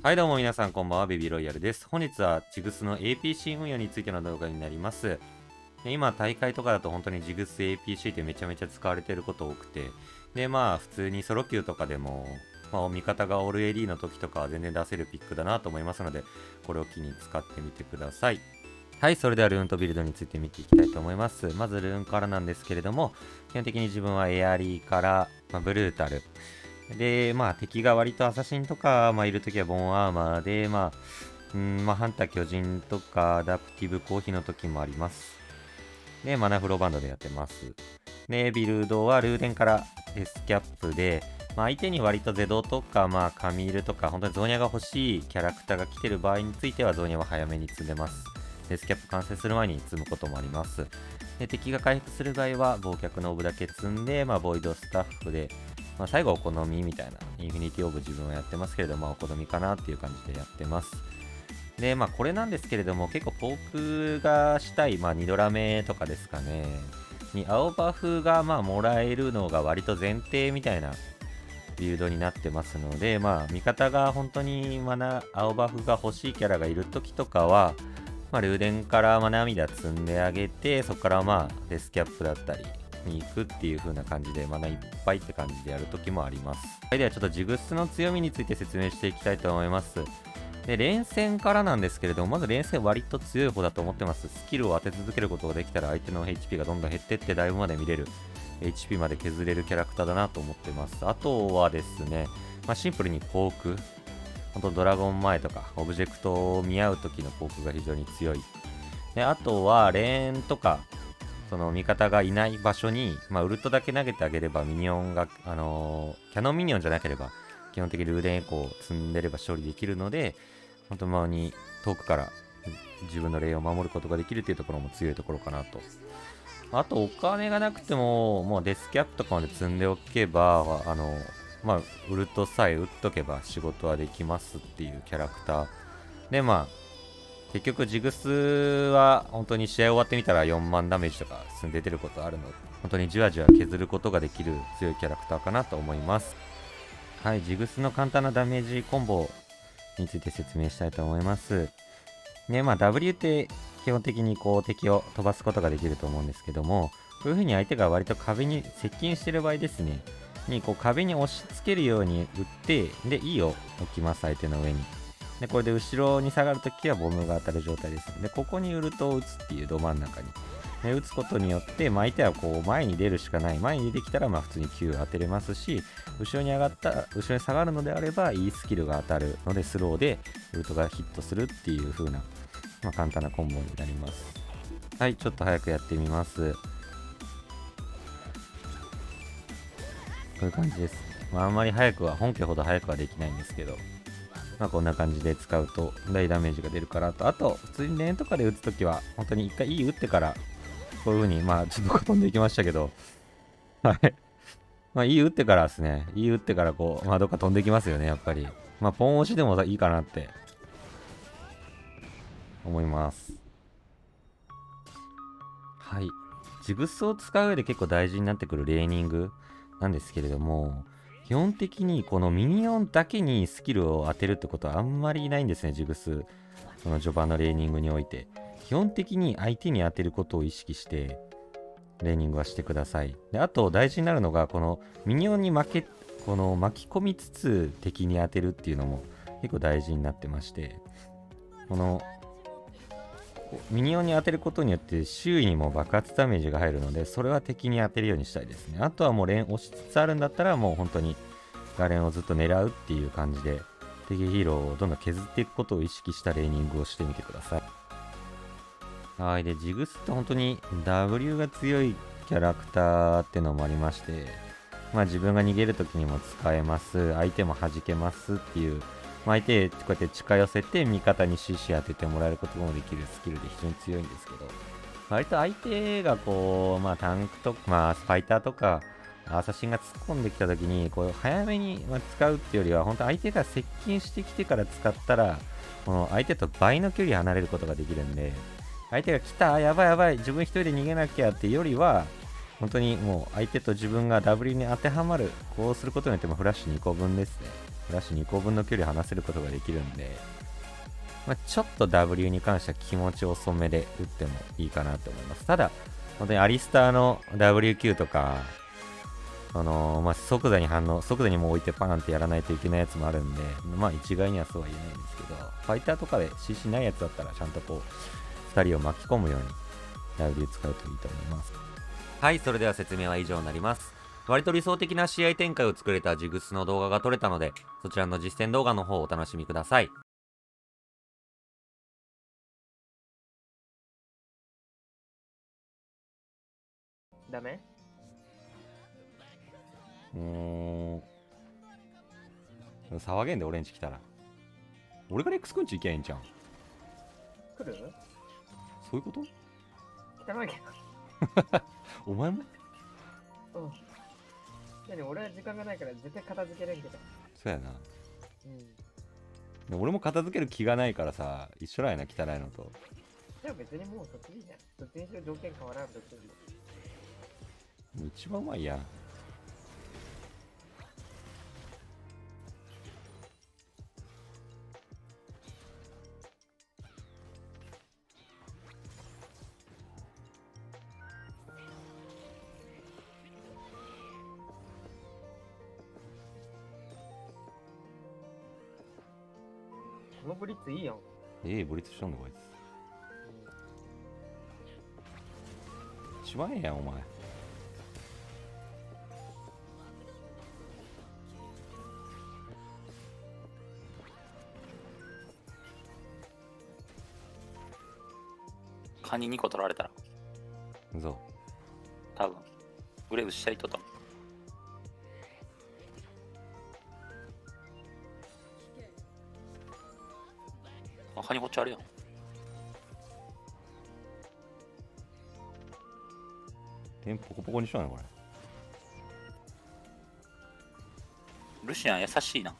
はいどうも皆さんこんばんは。ベビーロイヤルです。本日はジグスの APC 運用についての動画になります。今大会とかだと本当にジグス APC ってめちゃめちゃ使われてること多くて。でまあ普通にソロ級とかでもまあ、味方がオール AD の時とかは全然出せるピックだなと思いますので、これを機に使ってみてください。はい、それではルーンとビルドについて見ていきたいと思います。まずルーンからなんですけれども、基本的に自分はエアリーから、まあ、ブルータル、で、まあ敵が割とアサシンとか、まあ、いるときはボンアーマーで、まあ、うんまあ、ハンター巨人とかアダプティブコーヒーの時もあります。で、マナフローバンドでやってます。で、ビルドはルーデンからデスキャップで、まあ、相手に割とゼドとか、まあ、カミールとか、本当にゾーニャが欲しいキャラクターが来てる場合については、ゾーニャは早めに積んでます。デスキャップ完成する前に積むこともあります。で敵が回復する場合は、忘却のオブだけ積んで、まあ、ボイドスタッフで、まあ、最後お好みみたいな、インフィニティオブ自分はやってますけれども、お好みかなっていう感じでやってます。で、まあ、これなんですけれども、結構ポークがしたい、まあ、2ドラ目とかですかね、に青バフが、まあ、もらえるのが割と前提みたいなビルドになってますので、まあ、味方が本当にマナ、青バフが欲しいキャラがいる時とかは、まあ、ルーデンからま涙積んであげて、そこからまあ、デスキャップだったり、に行くっていう風な感じで、マナいっぱいって感じでやるときもあります。はい、ではちょっとジグスの強みについて説明していきたいと思います。で、連戦からなんですけれども、まず連戦割と強い方だと思ってます。スキルを当て続けることができたら相手の HP がどんどん減ってってだいぶまで見れる HP まで削れるキャラクターだなと思ってます。あとはですね、まあ、シンプルにポーク。本当ドラゴン前とか、オブジェクトを見合う時のポークが非常に強い。で、あとは、レーンとか、その味方がいない場所に、まあ、ウルトだけ投げてあげればミニオンが、あのー、キャノンミニオンじゃなければ、基本的にルーデンエコーを積んでれば勝利できるので、本当に遠くから自分の霊を守ることができるっていうところも強いところかなと。あと、お金がなくても、もうデスキャップとかまで積んでおけば、あの、まあ、ウルトさえ打っとけば仕事はできますっていうキャラクター。で、まあ、結局ジグスは本当に試合終わってみたら4万ダメージとか進んで出ることあるので、本当にじわじわ削ることができる強いキャラクターかなと思います。はい、ジグスの簡単なダメージコンボについて説明したいと思います。ね、まあ W って基本的にこう敵を飛ばすことができると思うんですけども、こういう風に相手が割と壁に接近してる場合ですね、にこう壁に押し付けるように打って、で、E を置きます、相手の上に。で、これで後ろに下がるときはボムが当たる状態です。で、ここにウルトを打つっていうど真ん中に。で、打つことによって、まあ、相手はこう前に出るしかない。前に出てきたら、まあ普通に9当てれますし、後ろに上がった、後ろに下がるのであれば、いいスキルが当たるので、スローでウルトがヒットするっていう風な、まあ、簡単なコンボになります。はい、ちょっと早くやってみます。こういう感じです。まあ、あんまり早くは、本家ほど早くはできないんですけど、まあ、こんな感じで使うと大ダメージが出るからと、あと、普通にレーンとかで打つときは、本当に一回いい打ってから、こういう風に、まあ、ちょっと飛んでいきましたけど、はい。まあ、いい打ってからですね、いい打ってからこう、まあ、どっか飛んできますよね、やっぱり。まあ、ポン押しでもいいかなって、思います。はい。ジグスを使う上で結構大事になってくるレーニングなんですけれども、基本的にこのミニオンだけにスキルを当てるってことはあんまりないんですね、ジグス。その序盤のレーニングにおいて。基本的に相手に当てることを意識して、レーニングはしてください。で、あと大事になるのが、このミニオンに負け、この巻き込みつつ敵に当てるっていうのも結構大事になってまして、このミニオンに当てることによって周囲にも爆発ダメージが入るので、それは敵に当てるようにしたいですね。あとはもう連押しつつあるんだったら、もう本当にガレンをずっと狙うっていう感じで、敵ヒーローをどんどん削っていくことを意識したレーニングをしてみてください。はい。で、ジグスって本当に W が強いキャラクターってのもありまして、まあ自分が逃げるときにも使えます。相手も弾けますっていう相手こうやって近寄せて味方に CC 当ててもらえることもできるスキルで非常に強いんですけど、割と相手がこう、まあ、タンクとか、まあ、ファイターとか、アサシンが突っ込んできた時に、こう、早めに使うっていうよりは、本当相手が接近してきてから使ったら、この相手と倍の距離離れることができるんで、相手が来た、やばいやばい、自分一人で逃げなきゃっていうよりは、本当にもう相手と自分が W に当てはまる、こうすることによってもフラッシュ2個分ですね。フラッシュ2個分の距離離せることができるんで、まあ、ちょっと W に関しては気持ち遅めで打ってもいいかなと思います。ただ、本当にアリスターの WQ とか、あのー、まあ、即座に反応、即座にもう置いてパーンってやらないといけないやつもあるんで、まあ一概にはそうは言えないんですけど、ファイターとかで CC ないやつだったらちゃんとこう、2人を巻き込むように W 使うといいと思います。はい、それでは説明は以上になります。割と理想的な試合展開を作れたジグスの動画が撮れたので、そちらの実践動画の方をお楽しみください。ダメ？もう、騒げんで俺んち来たら。俺がレックスくんち行けゃいいんじゃん？来る？そういうこと？汚いけど。お前も？うん。何俺は時間がないから絶対片付けれんけど。そうやな。うん。俺も片付ける気がないからさ、一緒だよな、汚いのと。じゃあ別にもうそっちでいいじゃん。どっちにしろ条件変わらんどっちにも。一番うまいやん。ツいいやん。ええブリッツしとんのこいつ。一番ええやん、お前。カニ2個取られたら。嘘。多分。グレーブ下行っとっちあるやん。点ポコポコにしようなこれ。ルシアン優しいな。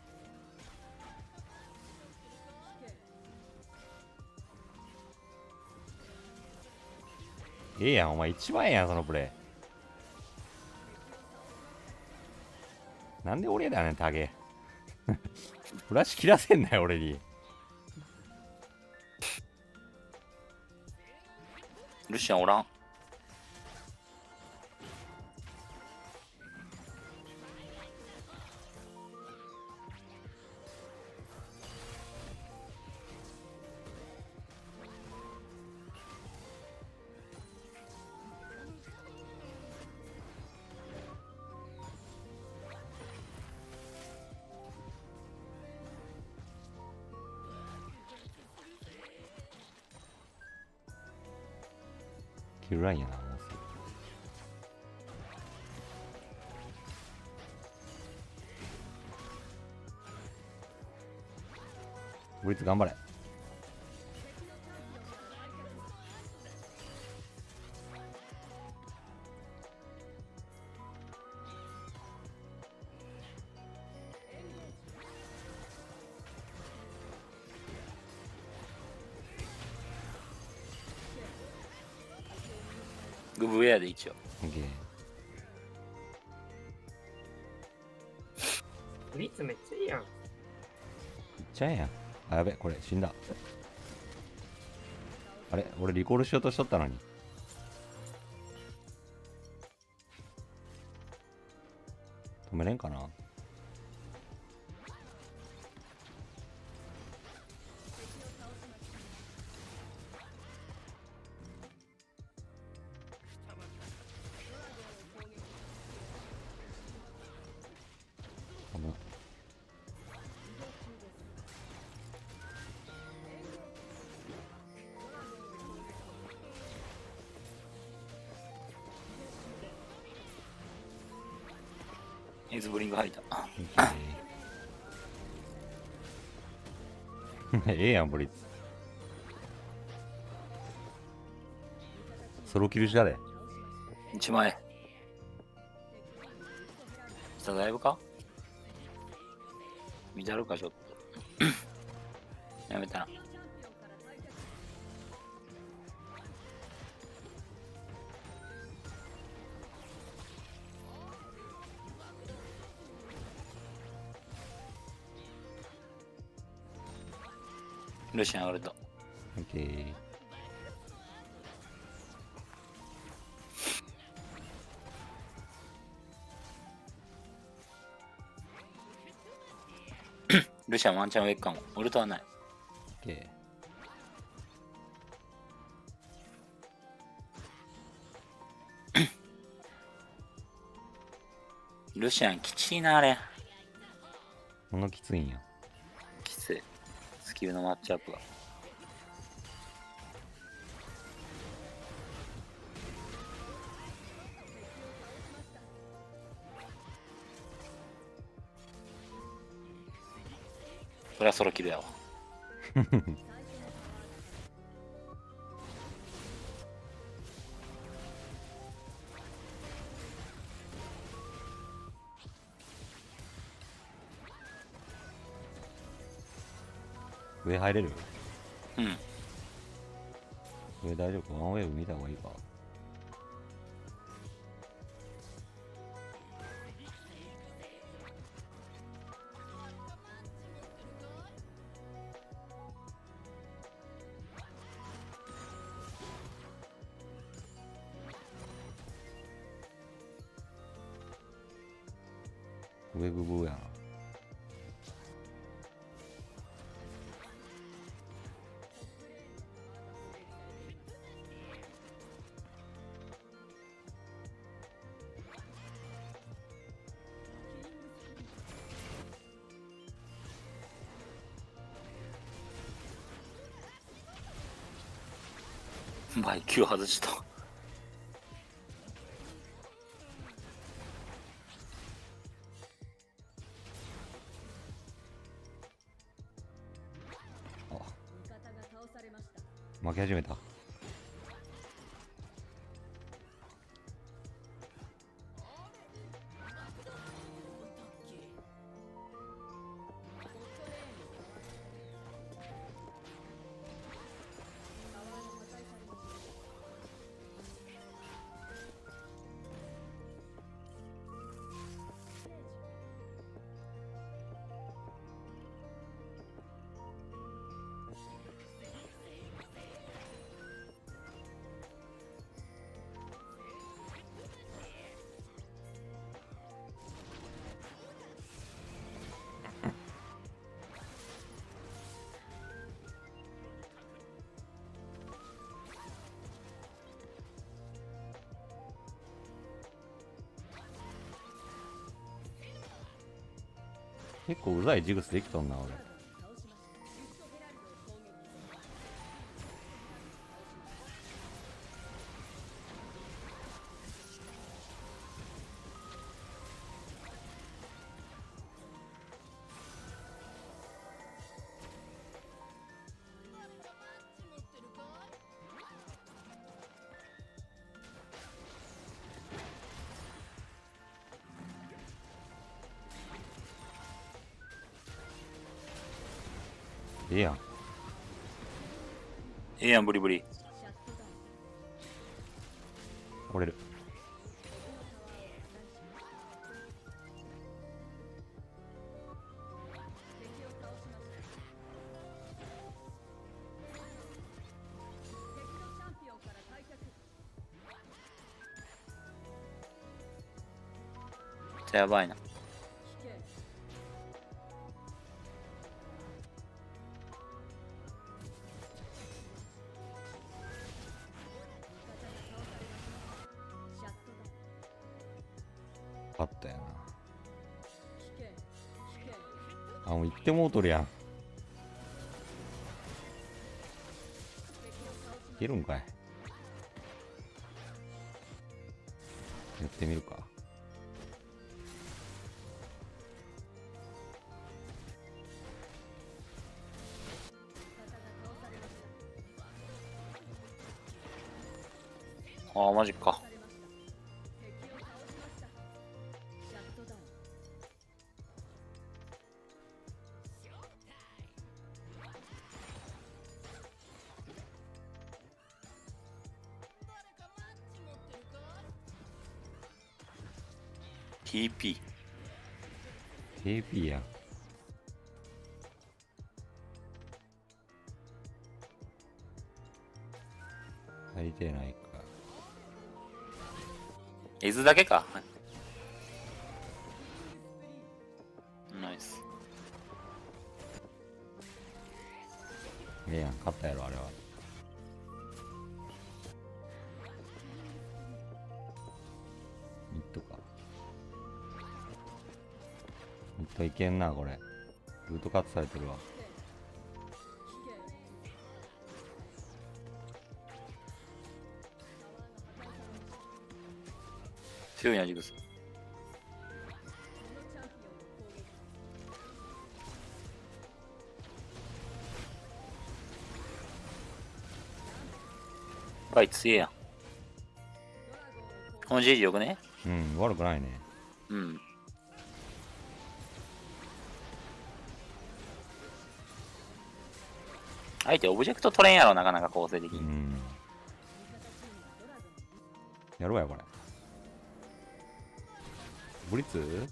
ええやん、お前一番ええやん、そのプレイ。なんで俺だねん、タゲ。フラッシュ切らせんなよ、俺に。ルシアンおらんキルラインやな、もうすぐ。ブリッツ頑張れ。グブウェアで一応。ブリッツめっちゃいいやん。いっちゃえやん。あ、やべ、これ死んだ。あれ俺リコールしようとしとったのに。止めれんかなエズブリング吐いた。ええやん、ブリッツ。ソロキルしだで。1万円。下だいぶか？見たるか、ちょっと。やめたな。ルシアンウルト。オッケー。ルシアンワンチャンウェイクかも。ウルトはない。オッケルシアンきちいな、あれ。ー。このきついんや。きつい。スキルのマッチアップが。それはソロキルやわ。上入れるうん。上大丈夫か？ワンウェーブ見た方がいいか。マイキュー外した。あ負け始めた。結構うざいジグスできとんな、俺。ええやん。ええやん、ブリブリ。折れる。やばいな。あったやな。あ、もう行ってもうとるやん。いけるんかい。やってみるか。ああ、マジか。TP。TP やん。入りてないか。絵図だけか。ナイス。ええやん、勝ったやろ、あれは。けんな、これ。ずっとカットされてるわ。強いな、ジグス。バイ強えやん。この GG よくね？うん、悪くないね。うん。相手オブジェクト取れんやろ、なかなか構成的に。うん。やろうや、これ。ブリッツ？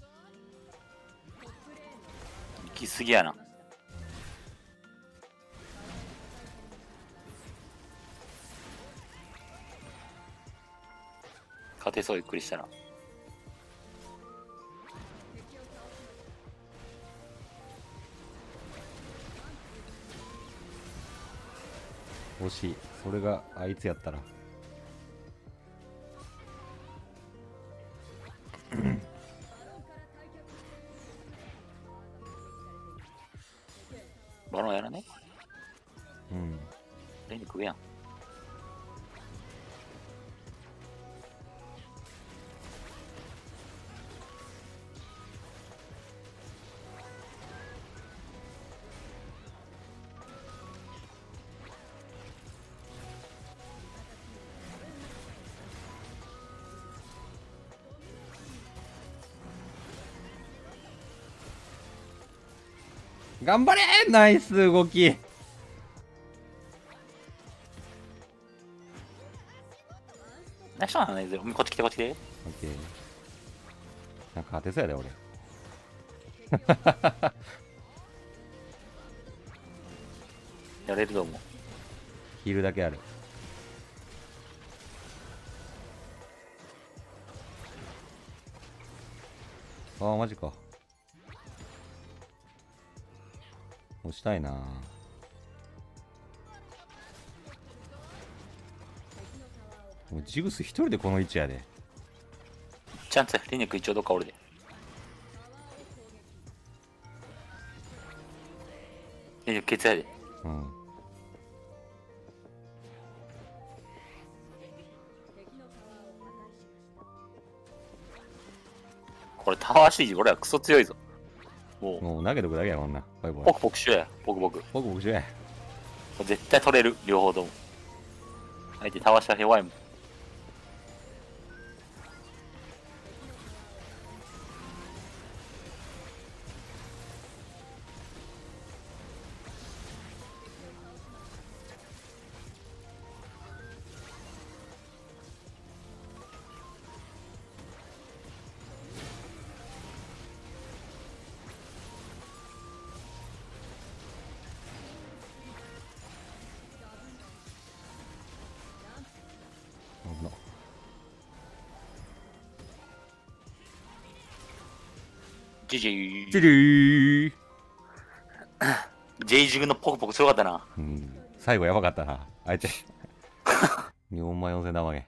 行きすぎやな。勝てそうゆっくりしたら。欲しい。それがあいつやったら。頑張れナイス動きナイスなのね、ゼロこっち来てこっち来て。オッケー。なんか当てそうやで、俺。やれると思う。ヒールだけある。ああ、マジか。押したいなもうジグス一人でこの位置やで。チャンスや、リネック一応どっかおるで。リネックケツやで。うん。これタワーシージ、俺らクソ強いぞ。もう、投げとくだけや、こんな。ポ。クポクしようや、ポクポク。僕僕しようや。絶対取れる、両方とも。相手タワー下弱いもん。ジジー。チリージェイジグのポクポク強かったな。うん。最後やばかったな。あえて。4万4000玉げ。